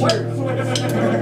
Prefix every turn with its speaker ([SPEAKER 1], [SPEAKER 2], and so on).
[SPEAKER 1] church.